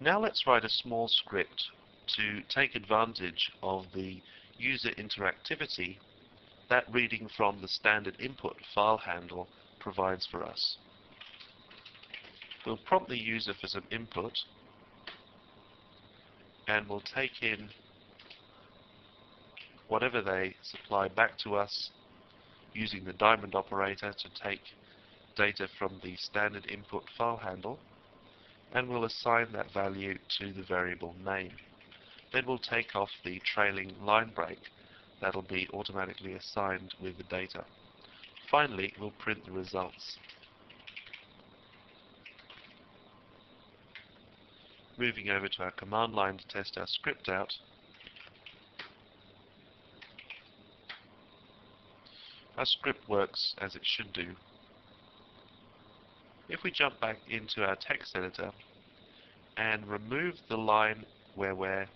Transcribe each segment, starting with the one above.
Now let's write a small script to take advantage of the user interactivity that reading from the standard input file handle provides for us. We'll prompt the user for some input and we'll take in whatever they supply back to us using the diamond operator to take data from the standard input file handle and we'll assign that value to the variable name. Then we'll take off the trailing line break that'll be automatically assigned with the data. Finally, we'll print the results. Moving over to our command line to test our script out, our script works as it should do. If we jump back into our text editor and remove the line where we're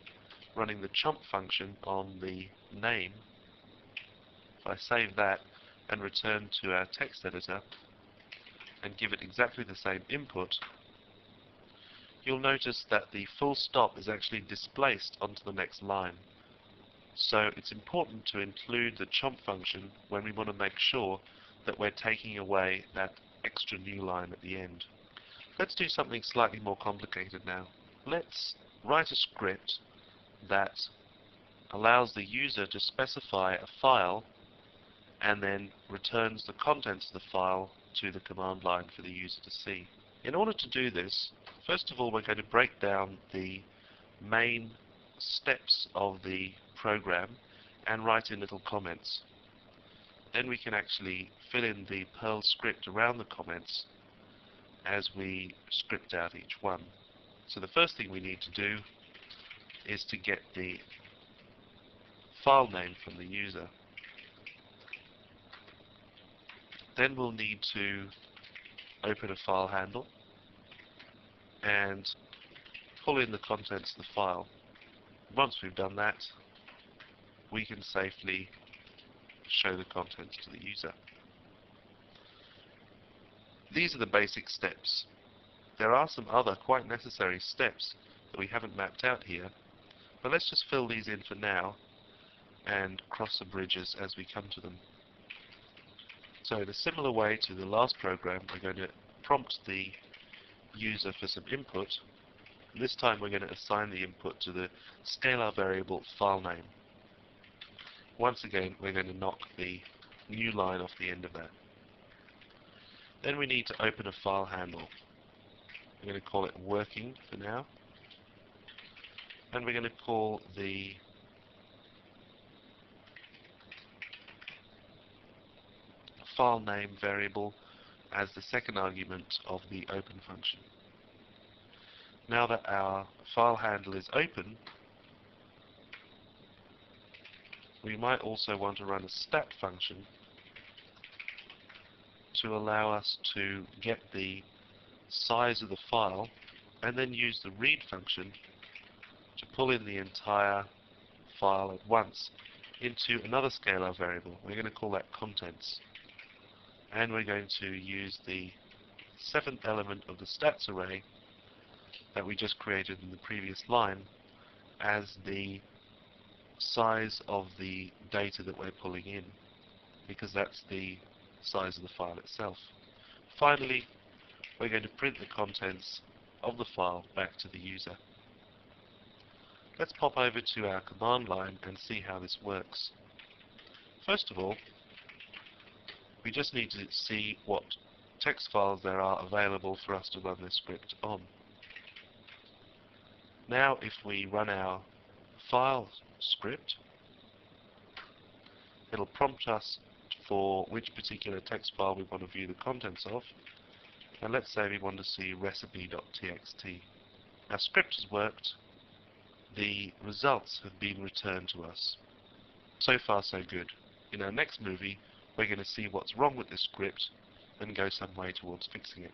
running the chomp function on the name, if I save that and return to our text editor and give it exactly the same input, you'll notice that the full stop is actually displaced onto the next line. So it's important to include the chomp function when we want to make sure that we're taking away that extra new line at the end. Let's do something slightly more complicated now. Let's write a script that allows the user to specify a file and then returns the contents of the file to the command line for the user to see. In order to do this, first of all we're going to break down the main steps of the program and write in little comments. Then we can actually fill in the Perl script around the comments as we script out each one. So the first thing we need to do is to get the file name from the user. Then we'll need to open a file handle and pull in the contents of the file. Once we've done that, we can safely show the contents to the user. These are the basic steps. There are some other quite necessary steps that we haven't mapped out here, but let's just fill these in for now and cross the bridges as we come to them. So in a similar way to the last program, we're going to prompt the user for some input. This time we're going to assign the input to the scalar variable file name. Once again, we're going to knock the new line off the end of that. Then we need to open a file handle. We're going to call it working for now. And we're going to call the file name variable as the second argument of the open function. Now that our file handle is open, we might also want to run a stat function to allow us to get the size of the file and then use the read function to pull in the entire file at once into another scalar variable. We're going to call that contents. And we're going to use the seventh element of the stats array that we just created in the previous line as the size of the data that we're pulling in because that's the size of the file itself. Finally, we're going to print the contents of the file back to the user. Let's pop over to our command line and see how this works. First of all, we just need to see what text files there are available for us to run this script on. Now if we run our file script, it'll prompt us for which particular text file we want to view the contents of. And let's say we want to see recipe.txt. Our script has worked. The results have been returned to us. So far so good. In our next movie, we're going to see what's wrong with this script and go some way towards fixing it.